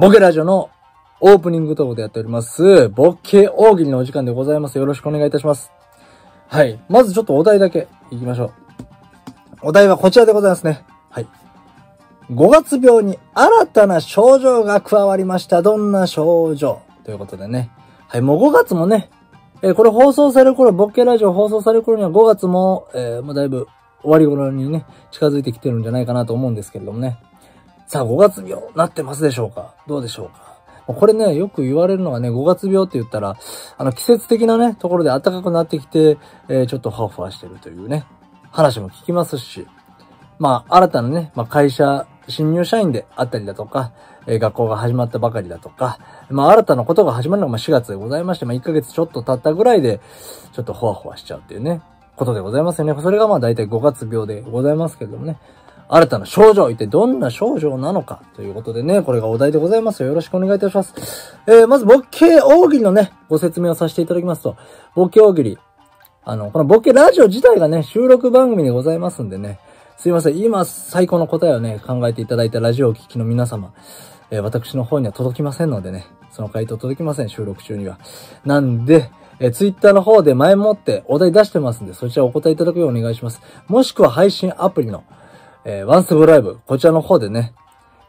ボケラジオのオープニングトークでやっております、ボケ大喜利のお時間でございます。よろしくお願いいたします。はい。まずちょっとお題だけ行きましょう。お題はこちらでございますね。はい。5月病に新たな症状が加わりました。どんな症状？ということでね。はい、もう5月もね、えー、これ放送される頃、ボッケラジオ放送される頃には5月も、えー、もうだいぶ終わり頃にね、近づいてきてるんじゃないかなと思うんですけれどもね。さあ、5月病、なってますでしょうかどうでしょうかこれね、よく言われるのはね、5月病って言ったら、あの、季節的なね、ところで暖かくなってきて、えー、ちょっとハファしてるというね、話も聞きますし、まあ、新たなね、まあ、会社、新入社員であったりだとか、えー、学校が始まったばかりだとか、まあ、新たなことが始まるのが4月でございまして、まあ、1ヶ月ちょっと経ったぐらいで、ちょっとほわほわしちゃうっていうね、ことでございますよね。それがまあ大体5月病でございますけれどもね。新たな症状、一体どんな症状なのかということでね、これがお題でございますよ。ろしくお願いいたします。えー、まず、ボッケ大喜利のね、ご説明をさせていただきますと、ボッケ大喜利。あの、このボッケラジオ自体がね、収録番組でございますんでね、すいません。今、最高の答えをね、考えていただいたラジオを聴きの皆様、えー、私の方には届きませんのでね、その回答届きません、収録中には。なんで、えー、ツイッターの方で前もってお題出してますんで、そちらお答えいただくようお願いします。もしくは配信アプリの、えー、ワンセブライブ、こちらの方でね、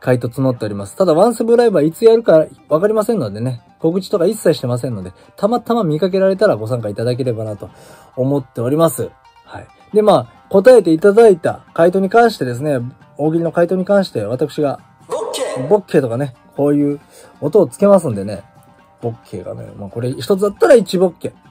回答募っております。ただ、ワンセブライブはいつやるかわかりませんのでね、告知とか一切してませんので、たまたま見かけられたらご参加いただければなと思っております。はい。で、まあ、答えていただいた回答に関してですね、大喜利の回答に関して私が、ボッケボッケとかね、こういう音をつけますんでね、ボッケがね、まあこれ一つだったら1ボッケ。ボッケボッケ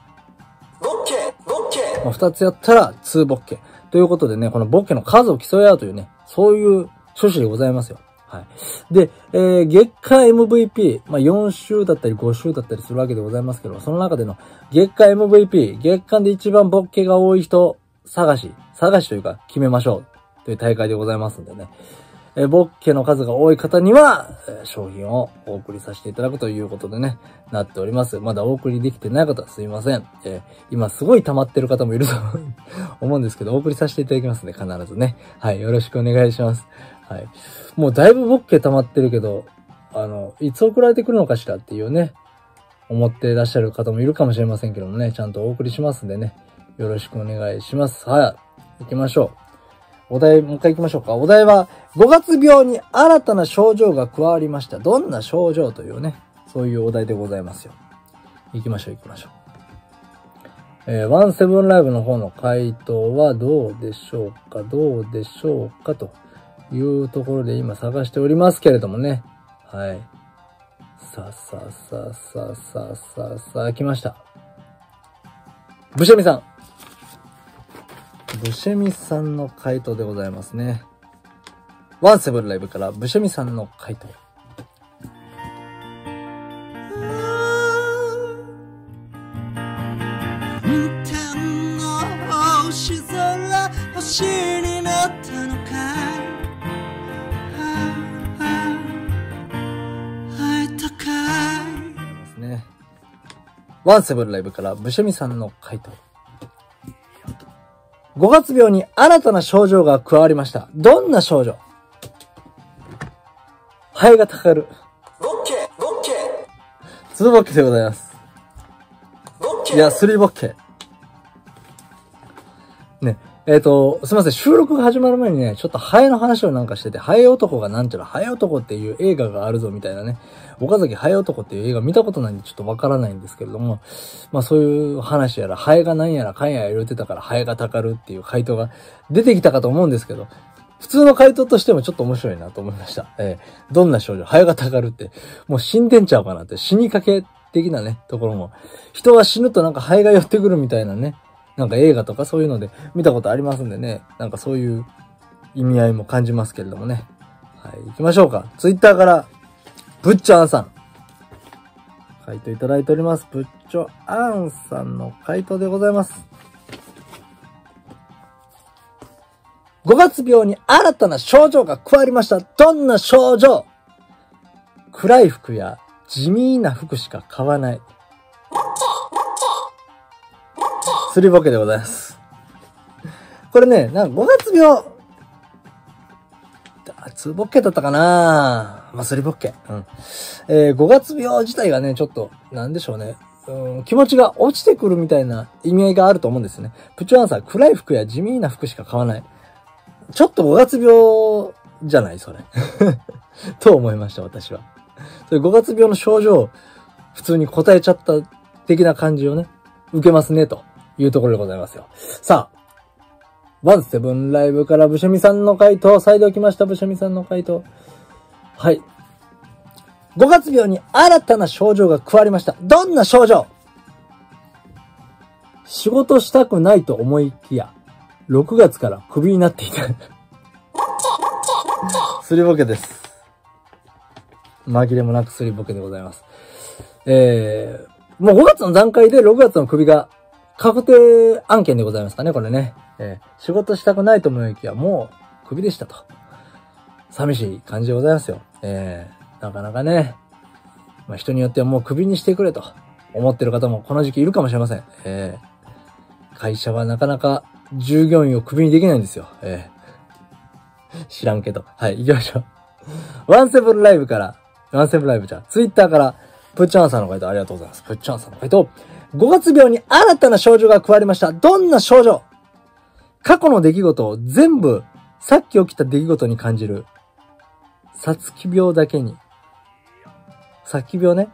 まあ二つやったら2ボッケ。ということでね、このボッケの数を競い合うというね、そういう趣旨でございますよ。はい。で、えー、月間 MVP、まあ、4週だったり5週だったりするわけでございますけど、その中での月間 MVP、月間で一番ボッケが多い人探し、探しというか決めましょうという大会でございますんでね。えボッケの数が多い方には、え商品をお送りさせていただくということでね、なっております。まだお送りできてない方はすいません。え今すごい溜まってる方もいると 思うんですけど、お送りさせていただきますね、必ずね。はい、よろしくお願いします。はい。もうだいぶボッケ溜まってるけど、あの、いつ送られてくるのかしらっていうね、思ってらっしゃる方もいるかもしれませんけどもね、ちゃんとお送りしますんでね、よろしくお願いします。はい。行きましょう。お題、もう一回行きましょうか。お題は、5月病に新たな症状が加わりました。どんな症状というね、そういうお題でございますよ。行きましょう、行きましょう。えー、ワンセブンライブの方の回答はどうでしょうか？どうでしょうか？というところで今探しておりますけれどもね。はい。さあさあさあさあさあさあさあ、来ました。ブシェミさん。ブシェミさんの回答でございますね。ワンセブンライブからブシェミさんの回答。ワンセブンライブからブシェミさんの回答。5月病に新たな症状が加わりました。どんな症状？ハエがたかる。ボッケボッケツーボッケでございます。いや、スリーボッケ。ね。えっ、ー、と、すみません。収録が始まる前にね、ちょっとハエの話をなんかしてて、ハエ男がなんちゃら、ハエ男っていう映画があるぞみたいなね。岡崎ハエ男っていう映画見たことないんでちょっとわからないんですけれども、まあそういう話やら、ハエが何やらかんや言ってたから、ハエがたかるっていう回答が出てきたかと思うんですけど、普通の回答としてもちょっと面白いなと思いました。えー、どんな症状ハエがたかるって、もう死んでんちゃうかなって、死にかけ的なね、ところも。人が死ぬとなんかハエが寄ってくるみたいなね、なんか映画とかそういうので見たことありますんでね、なんかそういう意味合いも感じますけれどもね。はい、行きましょうか。ツイッターから、ブッチョアンさん。回答いただいております。ブッチョアンさんの回答でございます。5月病に新たな症状が加わりました。どんな症状？暗い服や地味な服しか買わない。すりぼけでございます。これね、なんか5月病、ツボッケだったかなまあ、スリボッケ。うん。えー、5月病自体がね、ちょっと、なんでしょうね。うん、気持ちが落ちてくるみたいな意味合いがあると思うんですね。プチュアンサー、暗い服や地味な服しか買わない。ちょっと5月病じゃないそれ。と思いました、私は。それ5月病の症状、普通に答えちゃった的な感じをね、受けますね、というところでございますよ。さあ、ワンセブンライブからブシャミさんの回答、再度来ました、ブシャミさんの回答。はい。5月病に新たな症状が加わりました。どんな症状？仕事したくないと思いきや、6月からクビになっていた。すりボケです。紛れもなくすりボケでございます。えー、もう5月の段階で6月のクビが確定案件でございますかね、これね。えー、仕事したくないと思いきや、もう、クビでしたと。寂しい感じでございますよ。えー、なかなかね、まあ、人によってはもうクビにしてくれと思ってる方もこの時期いるかもしれません。えー、会社はなかなか従業員をクビにできないんですよ。えー、知らんけど。はい、行きましょう。ワンセブンライブから、ワンセブンライブじゃん。ツイッターから、プッチャンさんの回答ありがとうございます。プッチャンさんの回答。5月病に新たな症状が加わりました。どんな症状？過去の出来事を全部、さっき起きた出来事に感じる。さつき病だけに。さつき病ね。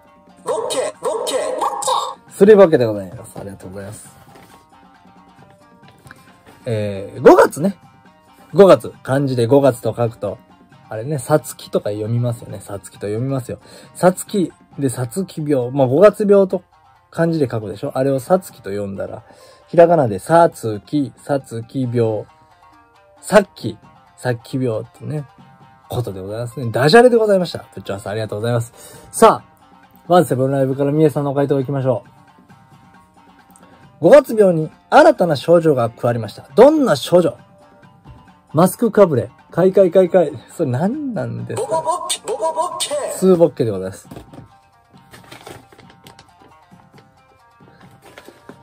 オッケーオッケーするわけでございます。ありがとうございます。えー、5月ね。5月。漢字で5月と書くと、あれね、さつきとか読みますよね。さつきと読みますよ。さつきでさつき病。まあ、5月病と漢字で書くでしょ？あれをさつきと読んだら、ひらがなでさつき、さつき病、さっき、さっき病ってね、ことでございますね。ダジャレでございました。プッチャーさんありがとうございます。さあ、ワンセブンライブからみえさんの回答いきましょう。5月病に新たな症状が加わりました。どんな症状？マスクかぶれ、かいかいかいかい。それ何なんですか？ボボボッケ、ボボボッケ。スーボッケでございます。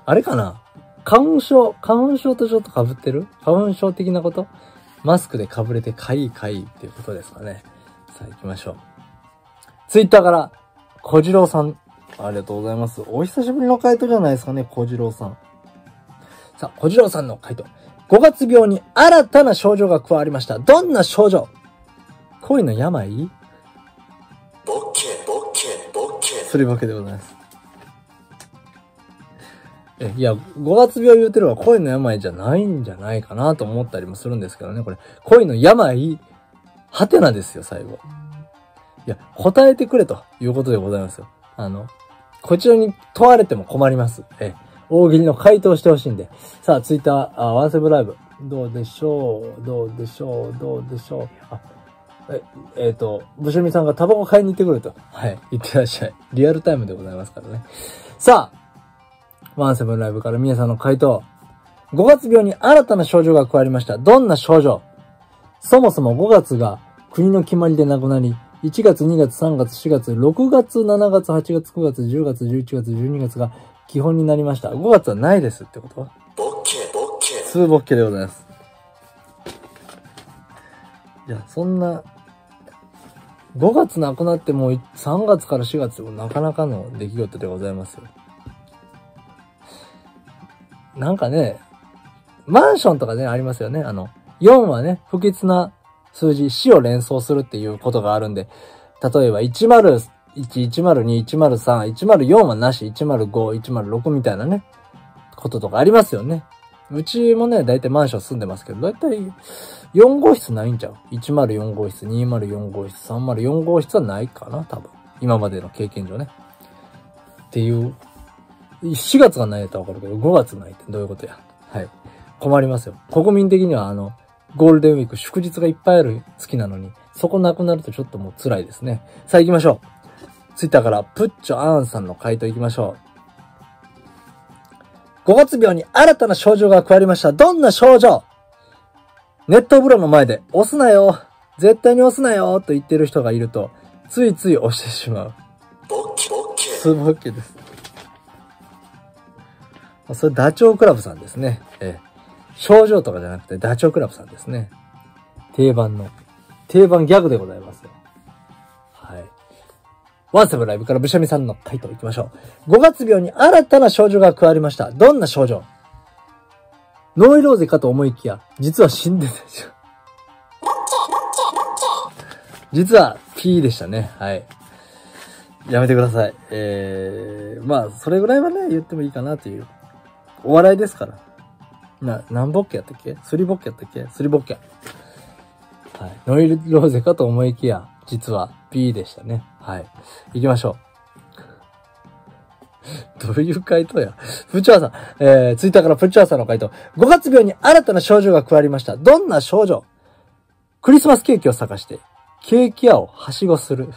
あれかな？花粉症、花粉症とちょっと被ってる？花粉症的なこと？マスクで被れてかいかいっていうことですかね。さあ行きましょう。ツイッターから、小次郎さん、ありがとうございます。お久しぶりの回答じゃないですかね、小次郎さん。さあ、小次郎さんの回答。5月病に新たな症状が加わりました。どんな症状？恋の病？ボッケ、ボッケ、ボッケ。するわけでございます。いや、5月病言うてるのは恋の病じゃないんじゃないかなと思ったりもするんですけどね、これ。恋の病、はてなですよ、最後。いや、答えてくれということでございますよ。あの、こちらに問われても困ります。え、大喜利の回答してほしいんで。さあ、ツイッター、あ、ワンセブライブ。どうでしょうどうでしょうどうでしょうあ、え、えっ、ー、と、ブシュミさんがタバコ買いに行ってくると。はい。行ってらっしゃい。リアルタイムでございますからね。さあ、ワンセブンライブから皆さんの回答。5月病に新たな症状が加わりました。どんな症状？そもそも5月が国の決まりでなくなり、1月、2月、3月、4月、6月、7月、8月、9月、10月、11月、12月が基本になりました。5月はないですってことボッケ、ボッケ。ーボッケでございます。いや、そんな、5月なくなっても3月から4月もなかなかの出来事でございますよ。なんかね、マンションとかね、ありますよね。あの、4はね、不吉な数字、死を連想するっていうことがあるんで、例えば101、102、103、104はなし、105、106みたいなね、こととかありますよね。うちもね、だいたいマンション住んでますけど、だいたい4号室ないんちゃう ?104 号室、204号室、304号室はないかな多分。今までの経験上ね。っていう4月がないやったらわかるけど、5月ないってどういうことや。はい。困りますよ。国民的にはあの、ゴールデンウィーク祝日がいっぱいある月なのに、そこなくなるとちょっともう辛いですね。さあ行きましょう。ツイッターからプッチョアーンさんの回答行きましょう。5月病に新たな症状が加わりました。どんな症状？ネット風呂の前で押すなよ絶対に押すなよと言ってる人がいると、ついつい押してしまう。ボッケボッケ。スボッケです。それダチョウ倶楽部さんですね。えー、症状とかじゃなくてダチョウ倶楽部さんですね。定番の。定番ギャグでございますよ。はい。ワンセブライブからブシャミさんの回答いきましょう。5月病に新たな症状が加わりました。どんな症状ノイローゼかと思いきや、実は死んでたでしょ。実は P でしたね。はい。やめてください。えー、まあ、それぐらいはね、言ってもいいかなという。お笑いですから。な、何ボッケやったっけ？スリボッケやったっけ？スリボッケ。はい。ノイローゼかと思いきや、実は B でしたね。はい。行きましょう。どういう回答や？プチャーさん、えー、ツイッターからプチャーさんの回答。5月病に新たな症状が加わりました。どんな症状？クリスマスケーキを探して、ケーキ屋をはしごする。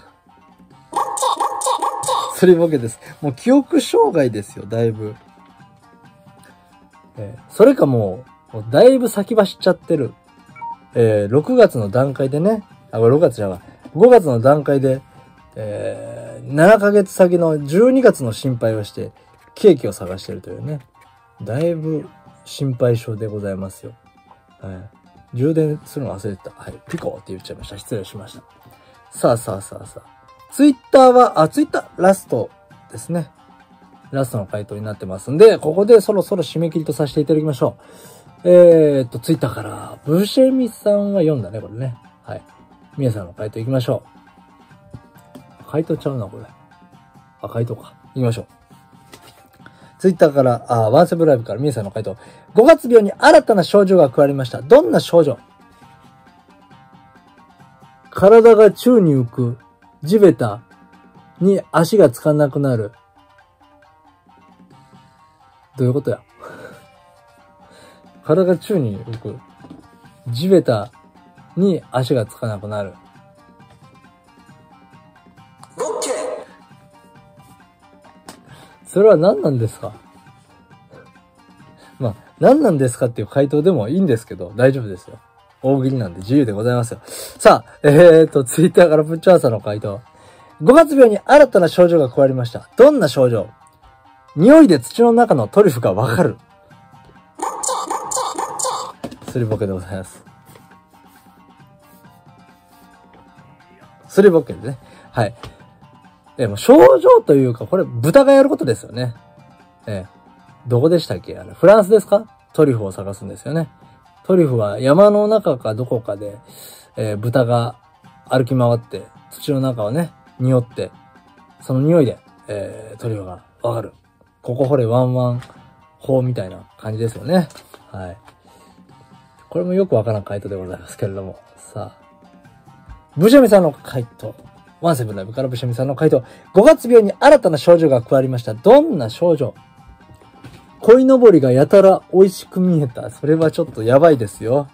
それボケです。もう記憶障害ですよ、だいぶ。えー、それかもう、もうだいぶ先走っちゃってる。えー、6月の段階でね、あ、これ6月じゃが、5月の段階で、えー、7ヶ月先の12月の心配をして、ケーキを探してるというね。だいぶ心配性でございますよ。はい。充電するの忘れてた。はい。ピコって言っちゃいました。失礼しました。さあさあさあさあ。ツイッターは、あ、ツイッター、ラストですね。ラストの回答になってますんで、ここでそろそろ締め切りとさせていただきましょう。えー、っと、ツイッターから、ブシェミさんは読んだね、これね。はい。皆さんの回答行きましょう。回答ちゃうな、これ。あ、回答か。行きましょう。ツイッターから、あ、ワンセブライブから皆さんの回答。5月病に新たな症状が加わりました。どんな症状？体が宙に浮く、地べたに足がつかなくなる。どういうことや？体が宙に浮く。地べたに足がつかなくなる。オッケーそれは何なんですか？まあ、何なんですかっていう回答でもいいんですけど、大丈夫ですよ。大喜利なんで自由でございますよ。さあ、えーと、ツイッターからプッチャーさんの回答。5月病に新たな症状が加わりました。どんな症状？匂いで土の中のトリュフがわかる。すりボケでございます。すりボケでね。はい。え、も症状というか、これ豚がやることですよね。えどこでしたっけ？あの、フランスですか？トリュフを探すんですよね。トリュフは山の中かどこかで、えー、豚が歩き回って土の中をね、匂って、その匂いで、えー、トリュフがわかる。ここ掘れワンワン法みたいな感じですよね。はい。これもよくわからん回答でございますけれども。さあ。ブシャミさんの回答。ワンセブンライブからブシャミさんの回答。5月病に新たな症状が加わりました。どんな症状？鯉のぼりがやたら美味しく見えた。それはちょっとやばいですよ。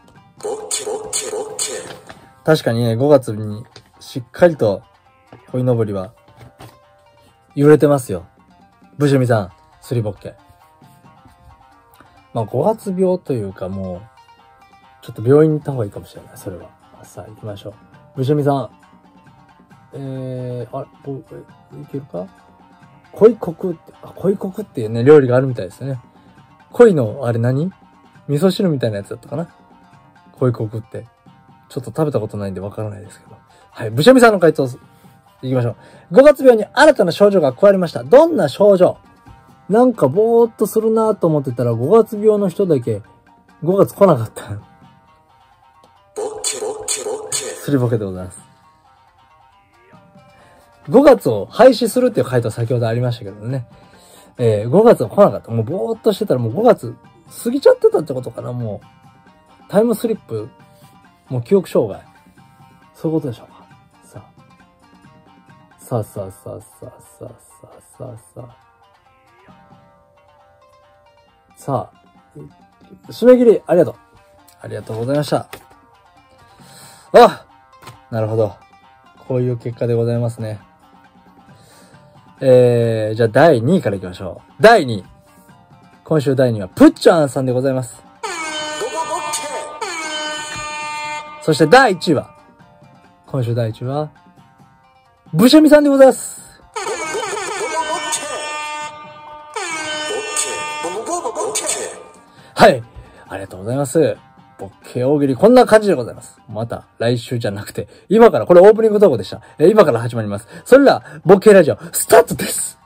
確かにね、5月にしっかりと鯉のぼりは揺れてますよ。ブシュミさん、スリボッケ。まあ5月病というかもう、ちょっと病院に行った方がいいかもしれない、それは。さあ、行きましょう。ブシュミさん。えー、あ、お、いけるか？恋国って、あ、恋国っていうね、料理があるみたいですね。恋の、あれ何？味噌汁みたいなやつだったかな？恋国って。ちょっと食べたことないんでわからないですけど。はい、ブシャミさんの回答、行きましょう。5月病に新たな症状が加わりました。どんな症状？なんかぼーっとするなと思ってたら5月病の人だけ5月来なかった。すりボケでございます。5月を廃止するっていう回答先ほどありましたけどね。えー、5月は来なかった。もうぼーっとしてたらもう5月過ぎちゃってたってことかな、もう。タイムスリップ、もう記憶障害。そういうことでしょうか。さあ。さあさあさあさあさあさあさあさあ。さあ、締め切り、ありがとう。ありがとうございました。あなるほど。こういう結果でございますね。えー、じゃあ第2位から行きましょう。第2位。今週第2位は、プッチャンさんでございます。そして第1位は、今週第1位は、ブシャミさんでございます。はい。ありがとうございます。ボッケ大喜利こんな感じでございます。また来週じゃなくて、今から、これオープニング動画でした。え今から始まります。それでは、ボッケラジオ、スタートです